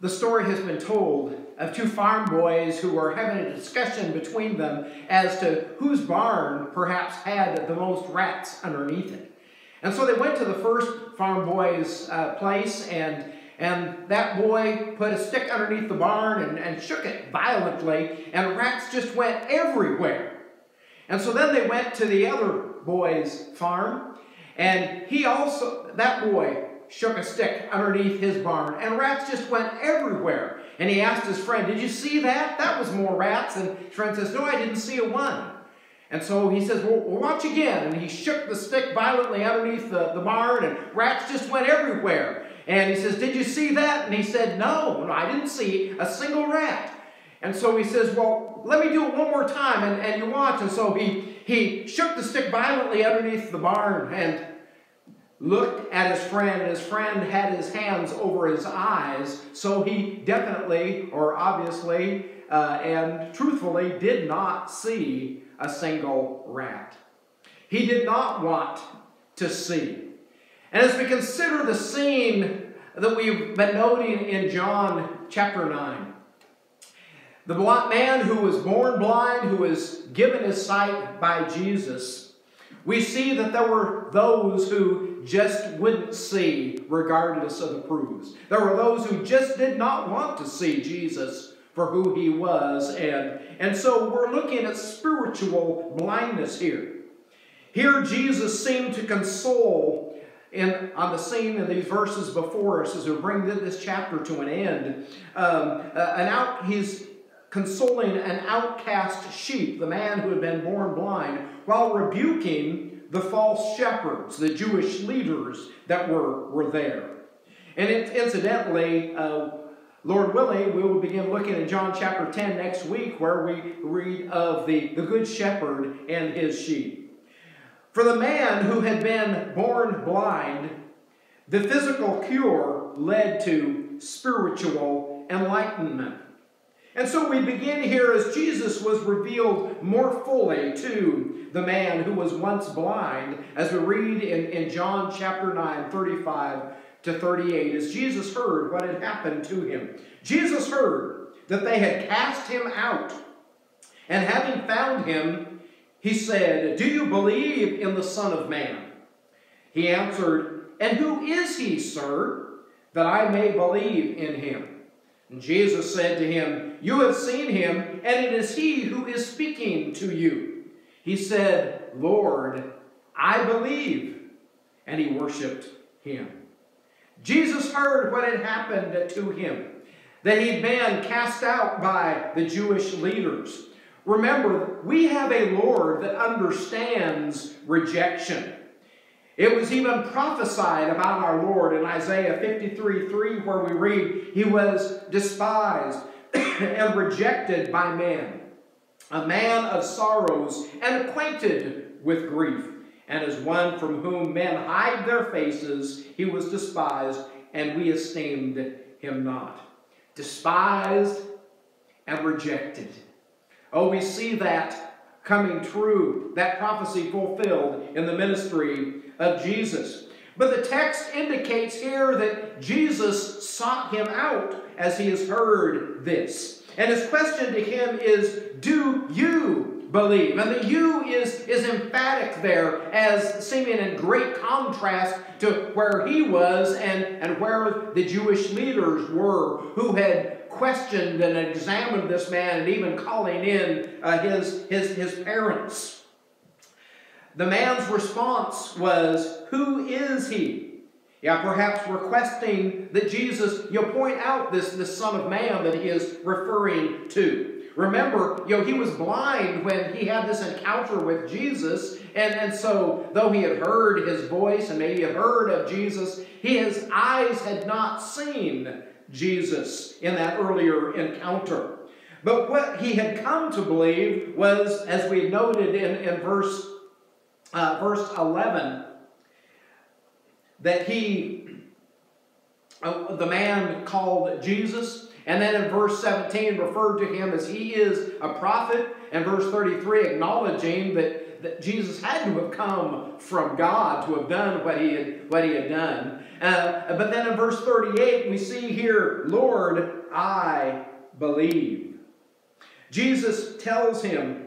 The story has been told of two farm boys who were having a discussion between them as to whose barn perhaps had the most rats underneath it. And so they went to the first farm boy's uh, place, and, and that boy put a stick underneath the barn and, and shook it violently, and rats just went everywhere. And so then they went to the other boy's farm, and he also, that boy, shook a stick underneath his barn, and rats just went everywhere. And he asked his friend, Did you see that? That was more rats. And his friend says, No, I didn't see a one. And so he says, well, watch again. And he shook the stick violently underneath the, the barn, and rats just went everywhere. And he says, Did you see that? And he said, No, no, I didn't see a single rat. And so he says, Well, let me do it one more time, and, and you watch. And so he, he shook the stick violently underneath the barn and looked at his friend. And his friend had his hands over his eyes, so he definitely, or obviously, uh, and truthfully, did not see a single rat. He did not want to see. And as we consider the scene that we've been noting in John chapter 9, the man who was born blind, who was given his sight by Jesus, we see that there were those who just wouldn't see regardless of the proofs. There were those who just did not want to see Jesus for who he was. And, and so we're looking at spiritual blindness here. Here Jesus seemed to console in, on the scene in these verses before us as we bring this chapter to an end. Um, uh, an out, he's consoling an outcast sheep, the man who had been born blind, while rebuking the false shepherds, the Jewish leaders that were, were there. And it, incidentally, uh, Lord willing, we will begin looking in John chapter 10 next week, where we read of the, the good shepherd and his sheep. For the man who had been born blind, the physical cure led to spiritual enlightenment. And so we begin here as Jesus was revealed more fully to the man who was once blind, as we read in, in John chapter 9, 35 to 38 as Jesus heard what had happened to him. Jesus heard that they had cast him out. And having found him, he said, Do you believe in the Son of Man? He answered, And who is he, sir, that I may believe in him? And Jesus said to him, You have seen him, and it is he who is speaking to you. He said, Lord, I believe. And he worshiped him. Jesus heard what had happened to him, that he'd been cast out by the Jewish leaders. Remember, we have a Lord that understands rejection. It was even prophesied about our Lord in Isaiah 53 3, where we read, He was despised and rejected by man, a man of sorrows and acquainted with grief and as one from whom men hide their faces, he was despised, and we esteemed him not. Despised and rejected. Oh, we see that coming true, that prophecy fulfilled in the ministry of Jesus. But the text indicates here that Jesus sought him out as he has heard this. And his question to him is Do you believe. And the you is, is emphatic there as seeming in great contrast to where he was and, and where the Jewish leaders were who had questioned and examined this man and even calling in uh, his, his, his parents. The man's response was, Who is he? Yeah, perhaps requesting that Jesus, you point out this, this Son of Man that he is referring to. Remember, you know, he was blind when he had this encounter with Jesus. And, and so, though he had heard his voice and maybe had heard of Jesus, his eyes had not seen Jesus in that earlier encounter. But what he had come to believe was, as we noted in, in verse, uh, verse 11, that he, uh, the man called Jesus, and then in verse 17, referred to him as he is a prophet. And verse 33, acknowledging that, that, Jesus had to have come from God to have done what he had, what he had done. Uh, but then in verse 38, we see here, Lord, I believe. Jesus tells him,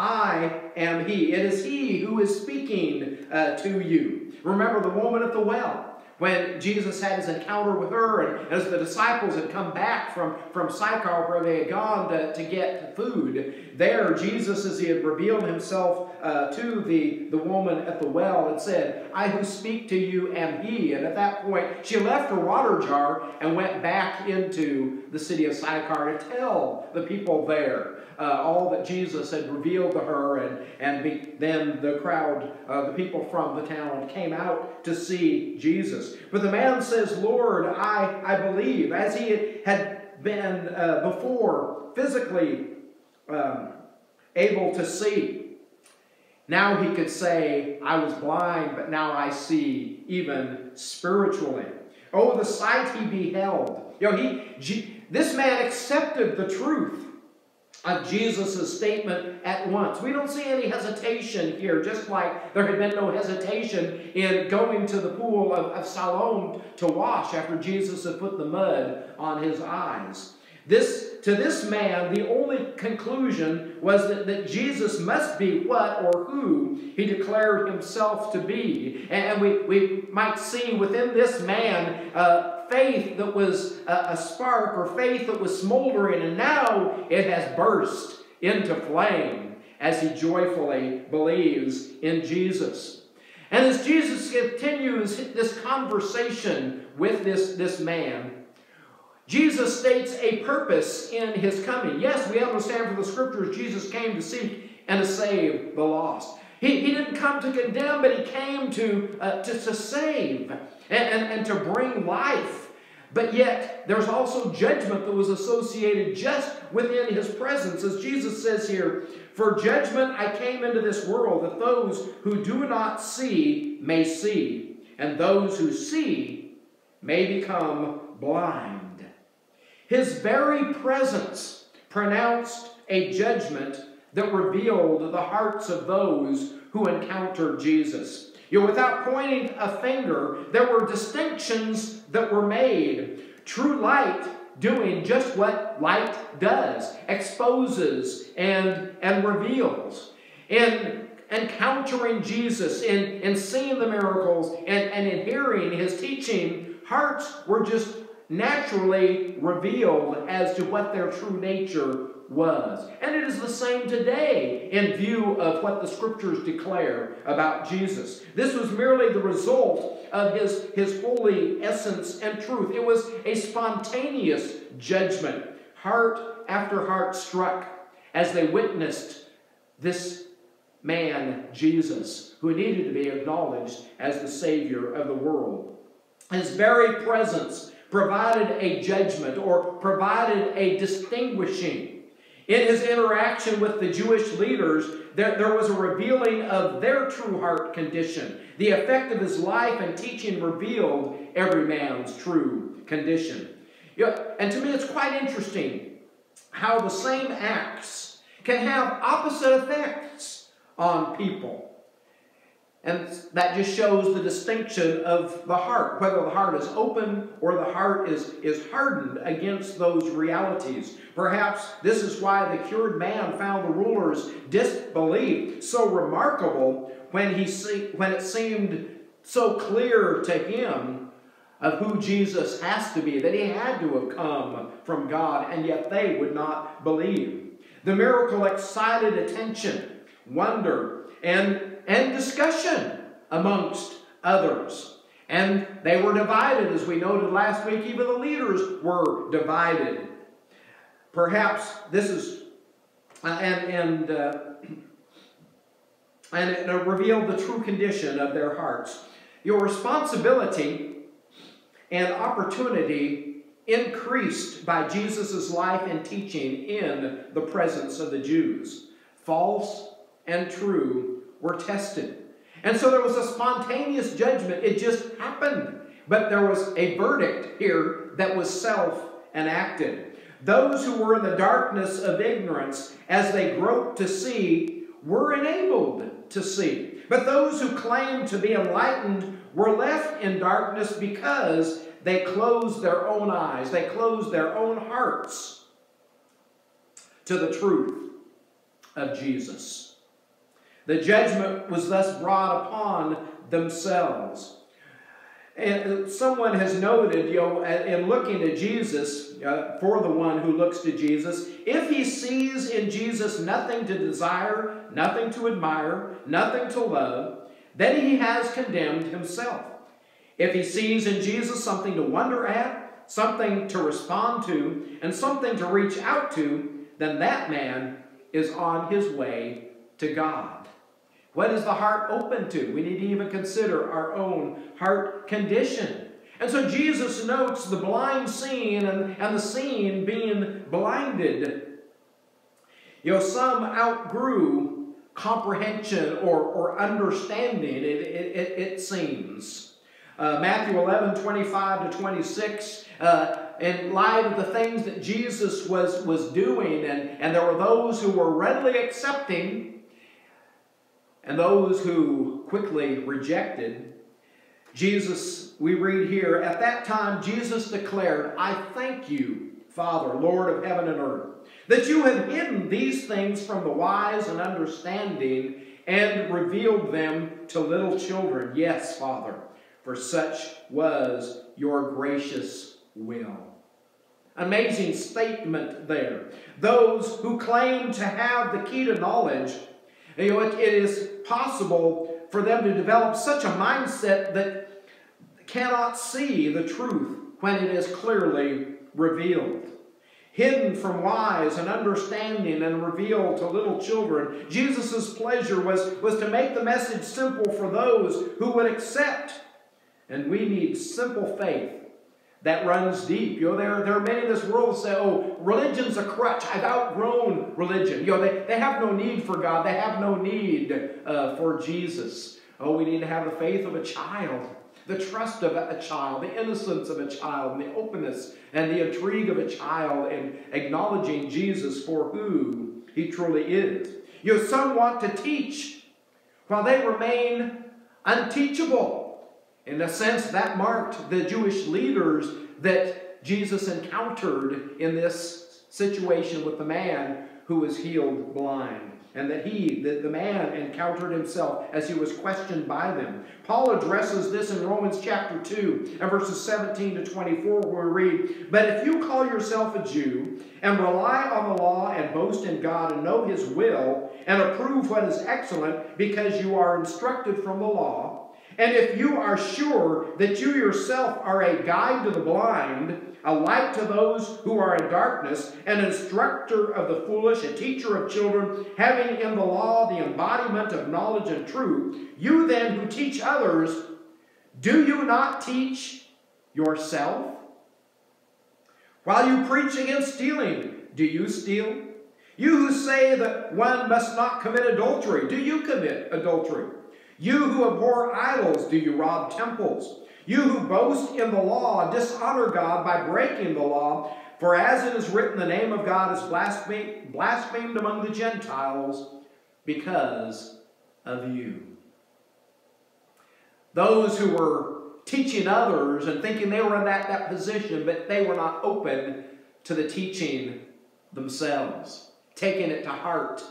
I am he. It is he who is speaking uh, to you. Remember the woman at the well when Jesus had his encounter with her, and as the disciples had come back from, from Sychar, where they had gone to, to get food, there Jesus, as he had revealed himself uh, to the, the woman at the well, had said, I who speak to you am he. And at that point, she left her water jar and went back into the city of Sychar to tell the people there uh, all that Jesus had revealed to her, and, and be, then the crowd, uh, the people from the town, came out to see Jesus. But the man says, Lord, I, I believe, as he had been uh, before physically um, able to see. Now he could say, I was blind, but now I see, even spiritually. Oh, the sight he beheld. You know, he, this man accepted the truth of Jesus' statement at once. We don't see any hesitation here, just like there had been no hesitation in going to the pool of, of Siloam to wash after Jesus had put the mud on his eyes. This, to this man, the only conclusion was that, that Jesus must be what or who he declared himself to be. And we, we might see within this man uh, faith that was a, a spark or faith that was smoldering, and now it has burst into flame as he joyfully believes in Jesus. And as Jesus continues this conversation with this, this man, Jesus states a purpose in his coming. Yes, we understand from the scriptures Jesus came to seek and to save the lost. He, he didn't come to condemn, but he came to, uh, to, to save and, and, and to bring life. But yet, there's also judgment that was associated just within his presence. As Jesus says here, For judgment I came into this world, that those who do not see may see, and those who see may become blind. His very presence pronounced a judgment that revealed the hearts of those who encountered Jesus. You know, without pointing a finger, there were distinctions that were made. True light doing just what light does, exposes and, and reveals. In encountering Jesus, in, in seeing the miracles, and, and in hearing his teaching, hearts were just naturally revealed as to what their true nature was. And it is the same today in view of what the scriptures declare about Jesus. This was merely the result of his, his holy essence and truth. It was a spontaneous judgment, heart after heart struck as they witnessed this man, Jesus, who needed to be acknowledged as the Savior of the world. His very presence provided a judgment or provided a distinguishing. In his interaction with the Jewish leaders, there, there was a revealing of their true heart condition. The effect of his life and teaching revealed every man's true condition. You know, and to me, it's quite interesting how the same acts can have opposite effects on people. And that just shows the distinction of the heart, whether the heart is open or the heart is, is hardened against those realities. Perhaps this is why the cured man found the ruler's disbelief so remarkable when, he see, when it seemed so clear to him of who Jesus has to be, that he had to have come from God, and yet they would not believe. The miracle excited attention, wonder, and and discussion amongst others. And they were divided, as we noted last week, even the leaders were divided. Perhaps this is, uh, and, and, uh, and it revealed the true condition of their hearts. Your responsibility and opportunity increased by Jesus' life and teaching in the presence of the Jews. False and true were tested. And so there was a spontaneous judgment. It just happened. But there was a verdict here that was self enacted. Those who were in the darkness of ignorance, as they groped to see, were enabled to see. But those who claimed to be enlightened were left in darkness because they closed their own eyes, they closed their own hearts to the truth of Jesus. The judgment was thus brought upon themselves. And someone has noted, you know, in looking to Jesus, uh, for the one who looks to Jesus, if he sees in Jesus nothing to desire, nothing to admire, nothing to love, then he has condemned himself. If he sees in Jesus something to wonder at, something to respond to, and something to reach out to, then that man is on his way to God. What is the heart open to? We need to even consider our own heart condition. And so Jesus notes the blind seeing and, and the seeing being blinded. You know, some outgrew comprehension or, or understanding, it, it, it, seems. Uh, Matthew 11, 25 to 26, uh, in light of the things that Jesus was, was doing, and, and there were those who were readily accepting and those who quickly rejected. Jesus, we read here, at that time Jesus declared, I thank you, Father, Lord of heaven and earth, that you have hidden these things from the wise and understanding and revealed them to little children. Yes, Father, for such was your gracious will. Amazing statement there. Those who claim to have the key to knowledge you know, it, it is possible for them to develop such a mindset that cannot see the truth when it is clearly revealed. Hidden from wise and understanding and revealed to little children, Jesus' pleasure was, was to make the message simple for those who would accept. And we need simple faith that runs deep. You know, there, there are many in this world say, oh, religion's a crutch. I've outgrown religion. You know, they, they have no need for God. They have no need uh, for Jesus. Oh, we need to have the faith of a child, the trust of a child, the innocence of a child, and the openness and the intrigue of a child, and acknowledging Jesus for who he truly is. You know, some want to teach while they remain unteachable. In a sense, that marked the Jewish leaders that Jesus encountered in this situation with the man who was healed blind. And that he, that the man, encountered himself as he was questioned by them. Paul addresses this in Romans chapter 2 and verses 17 to 24, where we read, But if you call yourself a Jew and rely on the law and boast in God and know his will and approve what is excellent because you are instructed from the law, and if you are sure that you yourself are a guide to the blind, a light to those who are in darkness, an instructor of the foolish, a teacher of children, having in the law the embodiment of knowledge and truth, you then who teach others, do you not teach yourself? While you preach against stealing, do you steal? You who say that one must not commit adultery, do you commit adultery? You who abhor idols, do you rob temples? You who boast in the law, dishonor God by breaking the law. For as it is written, the name of God is blasphemed, among the Gentiles because of you. Those who were teaching others and thinking they were in that, that position, but they were not open to the teaching themselves, taking it to heart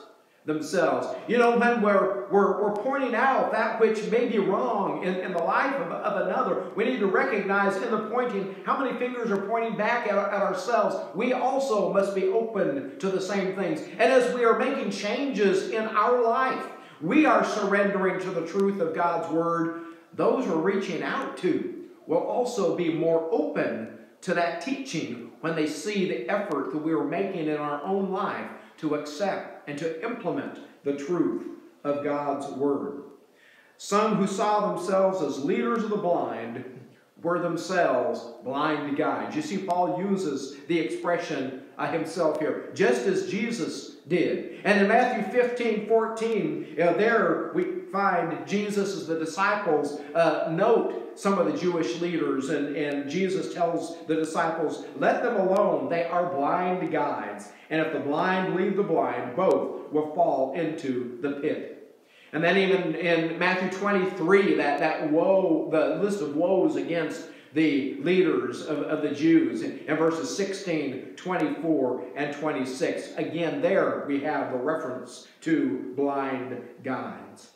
themselves. You know, when we're, we're, we're pointing out that which may be wrong in, in the life of, of another, we need to recognize in the pointing how many fingers are pointing back at, at ourselves. We also must be open to the same things. And as we are making changes in our life, we are surrendering to the truth of God's Word. Those we're reaching out to will also be more open to that teaching when they see the effort that we are making in our own life to accept and to implement the truth of God's Word. Some who saw themselves as leaders of the blind were themselves blind guides. You see, Paul uses the expression uh, himself here, just as Jesus did. And in Matthew 15, 14, uh, there we find Jesus the disciples uh, note some of the Jewish leaders, and, and Jesus tells the disciples, Let them alone, they are blind guides. And if the blind lead the blind, both will fall into the pit. And then even in Matthew 23, that, that woe, the list of woes against the leaders of, of the Jews in, in verses 16, 24, and 26. Again, there we have the reference to blind guides.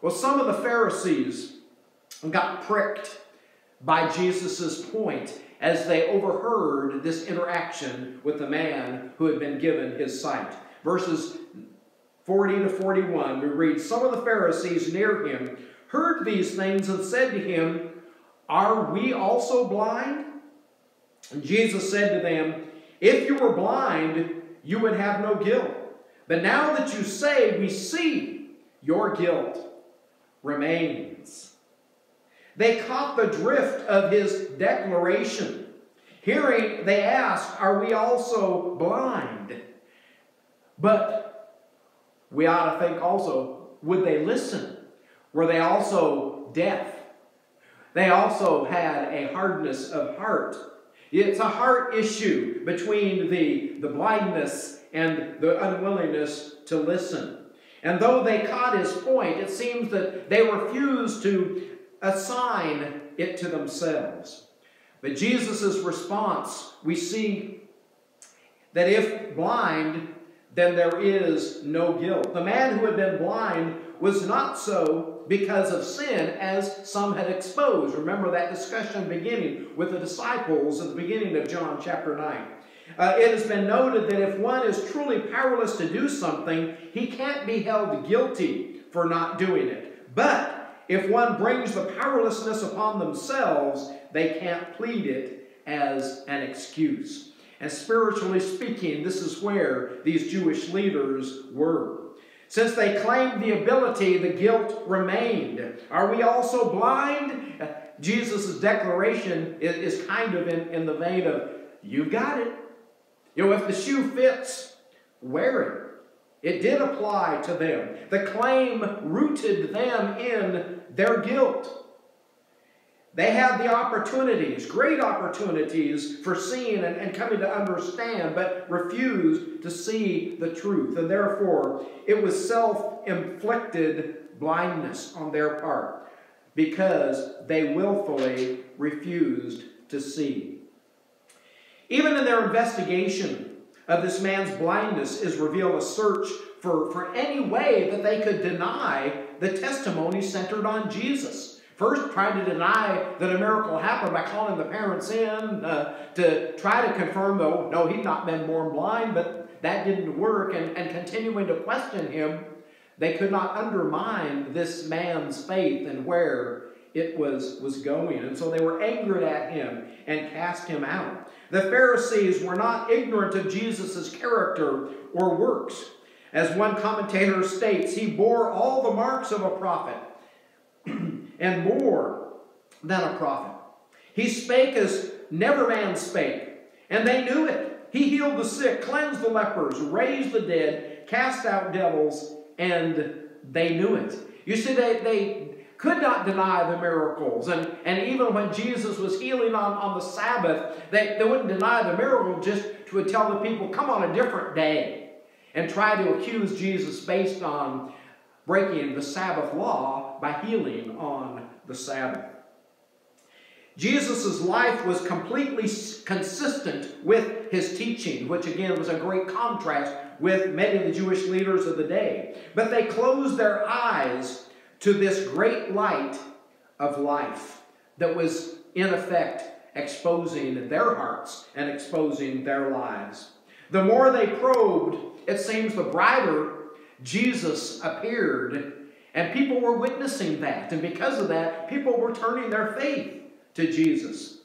Well, some of the Pharisees got pricked by Jesus' point as they overheard this interaction with the man who had been given his sight. Verses 40 to 41, we read, Some of the Pharisees near him heard these things and said to him, Are we also blind? And Jesus said to them, If you were blind, you would have no guilt. But now that you say, We see, your guilt remains. They caught the drift of his declaration. Hearing, they asked, Are we also blind? But we ought to think also, would they listen? Were they also deaf? They also had a hardness of heart. It's a heart issue between the, the blindness and the unwillingness to listen. And though they caught his point, it seems that they refused to assign it to themselves. But Jesus' response, we see that if blind, then there is no guilt. The man who had been blind was not so because of sin, as some had exposed. Remember that discussion beginning with the disciples at the beginning of John chapter 9. Uh, it has been noted that if one is truly powerless to do something, he can't be held guilty for not doing it. But if one brings the powerlessness upon themselves, they can't plead it as an excuse. And spiritually speaking, this is where these Jewish leaders were. Since they claimed the ability, the guilt remained. Are we also blind? Jesus' declaration is kind of in, in the vein of, you got it. You know, if the shoe fits, wear it. It did apply to them. The claim rooted them in their guilt. They had the opportunities, great opportunities for seeing and, and, coming to understand, but refused to see the truth. And therefore, it was self inflicted blindness on their part because they willfully refused to see. Even in their investigation of this man's blindness is revealed a search for, for any way that they could deny the testimony centered on Jesus. First, trying to deny that a miracle happened by calling the parents in uh, to try to confirm, though, no, he'd not been born blind, but that didn't work, and, and continuing to question him, they could not undermine this man's faith and where it was, was going. And so they were angered at him and cast him out. The Pharisees were not ignorant of Jesus' character or works. As one commentator states, he bore all the marks of a prophet and more than a prophet. He spake as never man spake, and they knew it. He healed the sick, cleansed the lepers, raised the dead, cast out devils, and they knew it. You see, they, they could not deny the miracles. And, and even when Jesus was healing on, on the Sabbath, they, they wouldn't deny the miracle just to tell the people, come on a different day, and try to accuse Jesus based on breaking the Sabbath law by healing on the Sabbath. Jesus' life was completely consistent with his teaching, which again was a great contrast with many of the Jewish leaders of the day. But they closed their eyes to this great light of life that was, in effect, exposing their hearts and exposing their lives. The more they probed, it seems the brighter Jesus appeared, and people were witnessing that. And because of that, people were turning their faith to Jesus.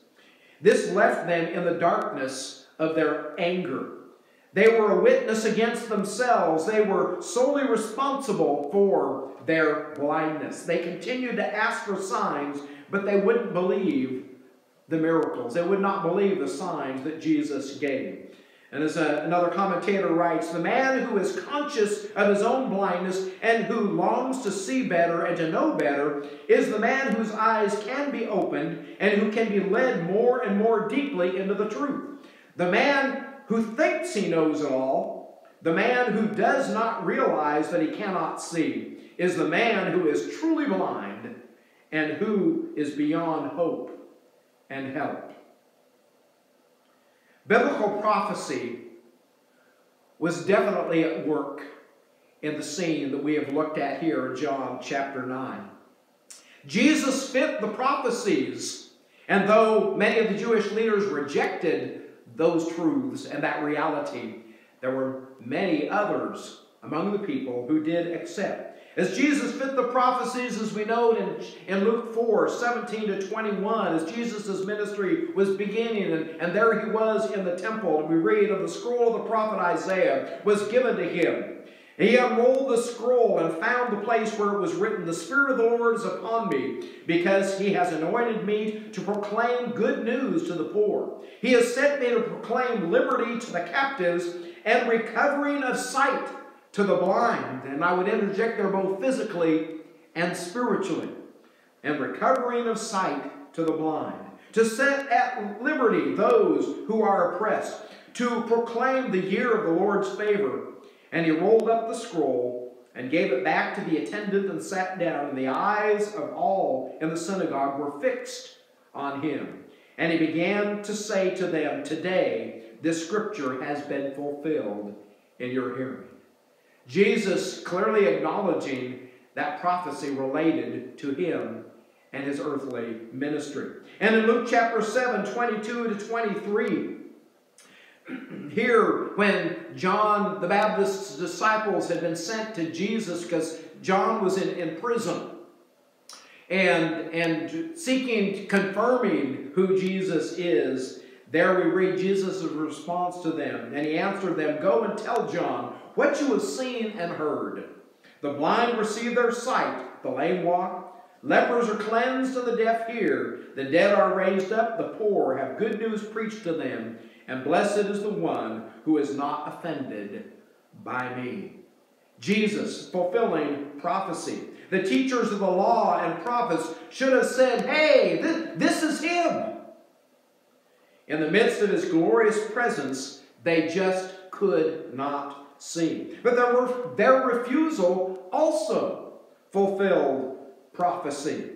This left them in the darkness of their anger. They were a witness against themselves. They were solely responsible for their blindness. They continued to ask for signs, but they wouldn't believe the miracles. They would not believe the signs that Jesus gave. And as a, another commentator writes, the man who is conscious of his own blindness and who longs to see better and to know better is the man whose eyes can be opened and who can be led more and more deeply into the truth. The man who thinks he knows it all, the man who does not realize that he cannot see, is the man who is truly blind and who is beyond hope and help. Biblical prophecy was definitely at work in the scene that we have looked at here in John chapter 9. Jesus fit the prophecies, and though many of the Jewish leaders rejected those truths and that reality, there were many others among the people who did accept. As Jesus fit the prophecies, as we know in, in Luke 4 17 to 21, as Jesus' ministry was beginning, and, and there he was in the temple, and we read of the scroll of the prophet Isaiah was given to him. He unrolled the scroll and found the place where it was written, The Spirit of the Lord is upon me, because he has anointed me to proclaim good news to the poor. He has sent me to proclaim liberty to the captives and recovering of sight to the blind. And I would interject there both physically and spiritually. And recovering of sight to the blind. To set at liberty those who are oppressed. To proclaim the year of the Lord's favor and he rolled up the scroll and gave it back to the attendant and sat down. And the eyes of all in the synagogue were fixed on him. And he began to say to them, Today this scripture has been fulfilled in your hearing. Jesus clearly acknowledging that prophecy related to him and his earthly ministry. And in Luke chapter 7, 22 to 23, here when John the Baptist's disciples had been sent to Jesus because John was in, in prison and, and seeking, confirming who Jesus is, there we read Jesus' response to them. And he answered them, Go and tell John what you have seen and heard. The blind receive their sight, the lame walk, lepers are cleansed, and the deaf hear. The dead are raised up, the poor have good news preached to them and blessed is the one who is not offended by me. Jesus fulfilling prophecy. The teachers of the law and prophets should have said, Hey, this, this is him. In the midst of his glorious presence, they just could not see. But their, their refusal also fulfilled prophecy.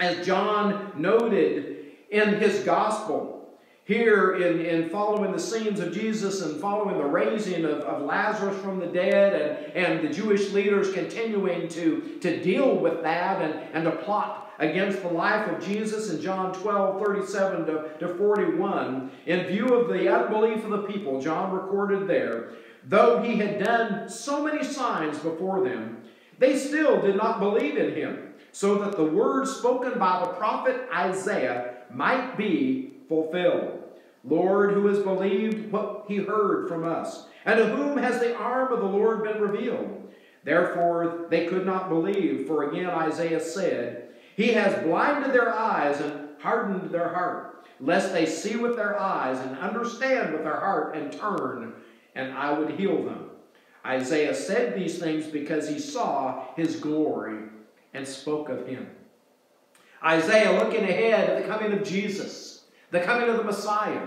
As John noted in his gospel, here in, in following the scenes of Jesus and following the raising of, of Lazarus from the dead and, and the Jewish leaders continuing to, to deal with that and, and to plot against the life of Jesus in John 12, 37 to, to 41, in view of the unbelief of the people, John recorded there, though he had done so many signs before them, they still did not believe in him, so that the word spoken by the prophet Isaiah might be fulfilled. Lord, who has believed what he heard from us? And to whom has the arm of the Lord been revealed? Therefore they could not believe, for again Isaiah said, He has blinded their eyes and hardened their heart, lest they see with their eyes and understand with their heart and turn, and I would heal them. Isaiah said these things because he saw his glory and spoke of him. Isaiah looking ahead at the coming of Jesus the coming of the Messiah,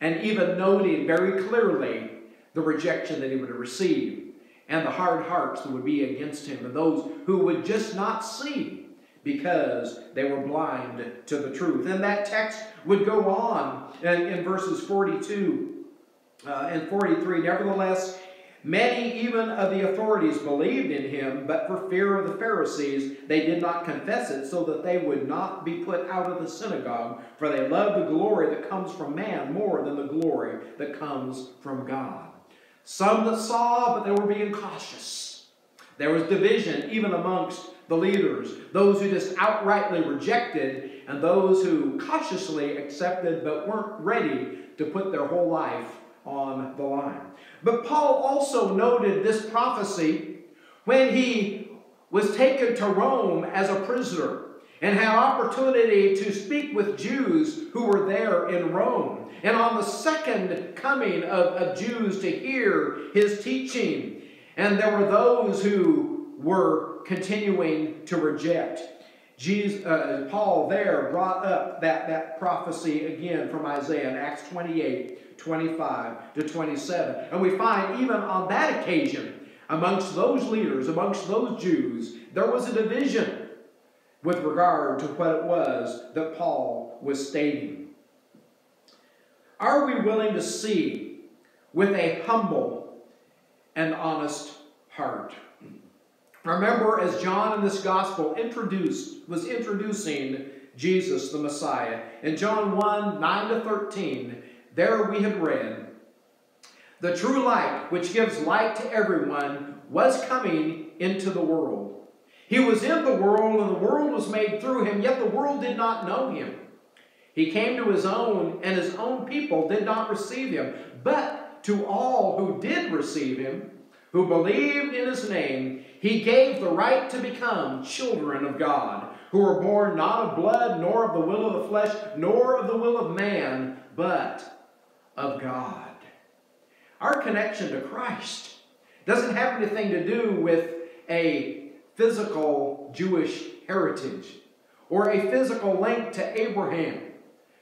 and even noting very clearly the rejection that he would receive and the hard hearts that would be against him and those who would just not see because they were blind to the truth. And that text would go on in, verses 42 uh, and 43. Nevertheless, Many even of the authorities believed in him, but for fear of the Pharisees, they did not confess it, so that they would not be put out of the synagogue, for they loved the glory that comes from man more than the glory that comes from God. Some that saw, but they were being cautious. There was division even amongst the leaders, those who just outrightly rejected, and those who cautiously accepted but weren't ready to put their whole life on the line. But Paul also noted this prophecy when he was taken to Rome as a prisoner and had opportunity to speak with Jews who were there in Rome. And on the second coming of, of Jews to hear his teaching, and there were those who were continuing to reject. Jesus, uh, Paul there brought up that, that prophecy again from Isaiah in Acts 28 25 to 27. And we find even on that occasion, amongst those leaders, amongst those Jews, there was a division with regard to what it was that Paul was stating. Are we willing to see with a humble and honest heart? Remember, as John in this gospel introduced, was introducing Jesus the Messiah, in John 1 9 to 13, there we had read, The true light, which gives light to everyone, was coming into the world. He was in the world, and the world was made through him, yet the world did not know him. He came to his own, and his own people did not receive him. But to all who did receive him, who believed in his name, he gave the right to become children of God, who were born not of blood, nor of the will of the flesh, nor of the will of man, but of God. Our connection to Christ doesn't have anything to do with a physical Jewish heritage or a physical link to Abraham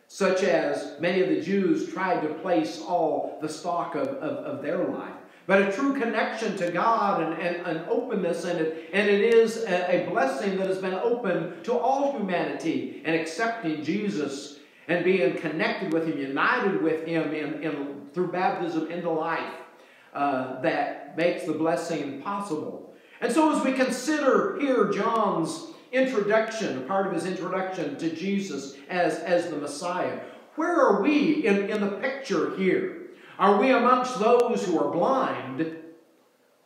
such as many of the Jews tried to place all the stock of, of, of their life. But a true connection to God and, and an openness, and it, and it is a, a blessing that has been open to all humanity and accepting Jesus and being connected with Him, united with Him in, in, through baptism into life uh, that makes the blessing possible. And so, as we consider here John's introduction, part of his introduction to Jesus as, as the Messiah. Where are we in, in the picture here? Are we amongst those who are blind,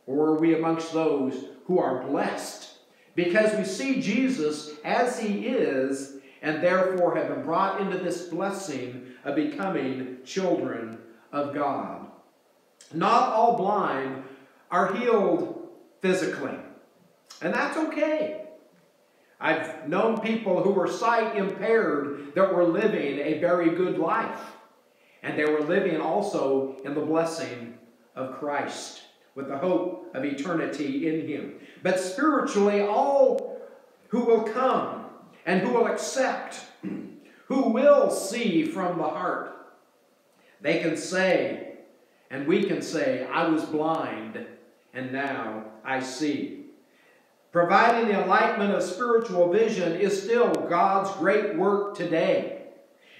or are we amongst those who are blessed? Because we see Jesus as he is, and therefore have been brought into this blessing of becoming children of God. Not all blind are healed physically, and that's okay. I've known people who were sight impaired that were living a very good life. And they were living also in the blessing of Christ with the hope of eternity in Him. But spiritually, all who will come and who will accept, who will see from the heart, they can say, and we can say, I was blind and now I see. Providing the enlightenment of spiritual vision is still God's great work today.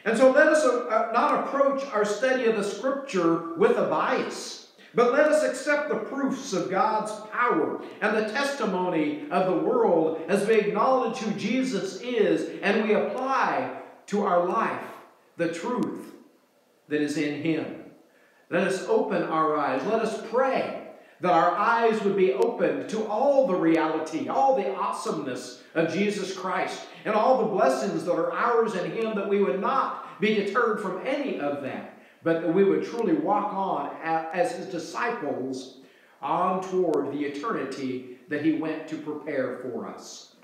And so let us uh, not approach our study of the Scripture with a bias, but let us accept the proofs of God's power and the testimony of the world as we acknowledge who Jesus is and we apply to our life the truth that is in Him. Let us open our eyes. Let us pray that our eyes would be opened to all the reality, all the awesomeness of Jesus Christ, and all the blessings that are ours in Him, that we would not be deterred from any of that, but that we would truly walk on as His disciples on toward the eternity that He went to prepare for us.